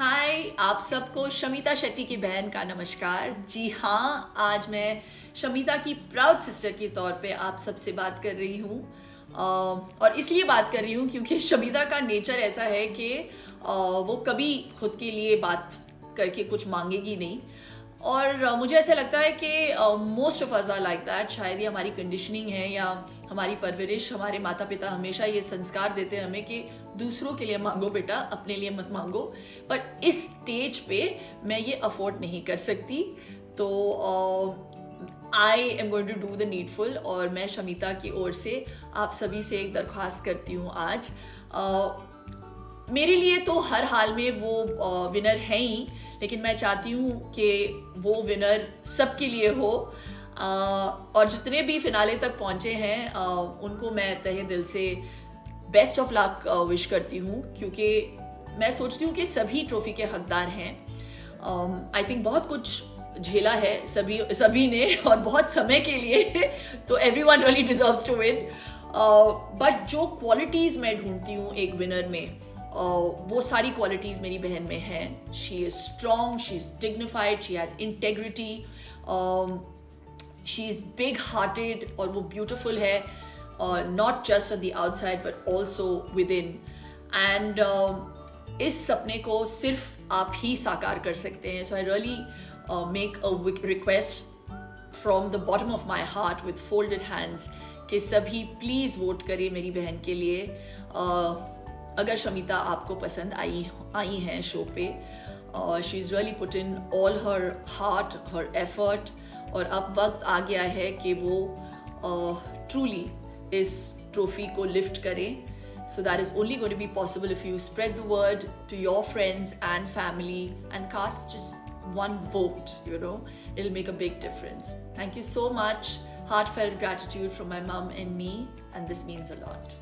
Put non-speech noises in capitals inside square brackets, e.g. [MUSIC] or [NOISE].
हाय, आप सबको शमिता शेट्टी की बहन का नमस्कार। जी हाँ आज मैं शमिता की प्राउड सिस्टर के तौर पे आप सबसे बात कर रही हूँ। और इसलिए बात कर रही हूँ क्योंकि शमिता का नेचर ऐसा है कि वो कभी खुद के लिए बात करके कुछ मांगेगी नहीं। और मुझे ऐसा लगता है कि most of us like that शायद ये हमारी कंडीशनिंग है या हमारी परवरिश हमारे माता पिता हमेशा ये संस्कार देते हैं हमें कि दूसरों के लिए मांगो बेटा अपने लिए मत मांगो। बट इस स्टेज पे मैं ये अफोर्ड नहीं कर सकती। तो I am going to do the needful और मैं शमिता की ओर से आप सभी से एक दरख्वास्त करती हूँ आज। uh, मेरे लिए तो हर हाल में वो विनर है ही, लेकिन मैं चाहती हूँ कि वो विनर सबके लिए हो। और जितने भी फिनाले तक पहुँचे हैं उनको मैं तहे दिल से बेस्ट ऑफ़ लक विश करती हूँ, क्योंकि मैं सोचती हूँ कि सभी ट्रॉफी के हकदार हैं। आई थिंक बहुत कुछ झेला है सभी सभी ने, [LAUGHS] और बहुत समय के लिए [LAUGHS] तो everyone really deserve to win but जो क्वालिटीज मैं ढूंढती हूँ एक विनर में वो सारी क्वालिटीज मेरी बहन में हैं। She is strong she is dignified she has integrity she is big hearted और वो ब्यूटिफुल है not just on the outside but also within and इस सपने को सिर्फ़ आप ही साकार कर सकते हैं। So I really make a request from the bottom of my heart with folded hands कि सभी प्लीज़ वोट करें मेरी बहन के लिए। Uh, अगर शमिता आपको पसंद आई आई हैं शो पे she is really put in all her heart her effort और अब वक्त आ गया है कि वो ट्रूली uh, इस ट्रॉफी को लिफ्ट करें। So that is only gotta be possible if you spread the word to your friends and family and cast just one vote you know it make a big difference thank you so much heartfelt gratitude from my mom and me and this means a lot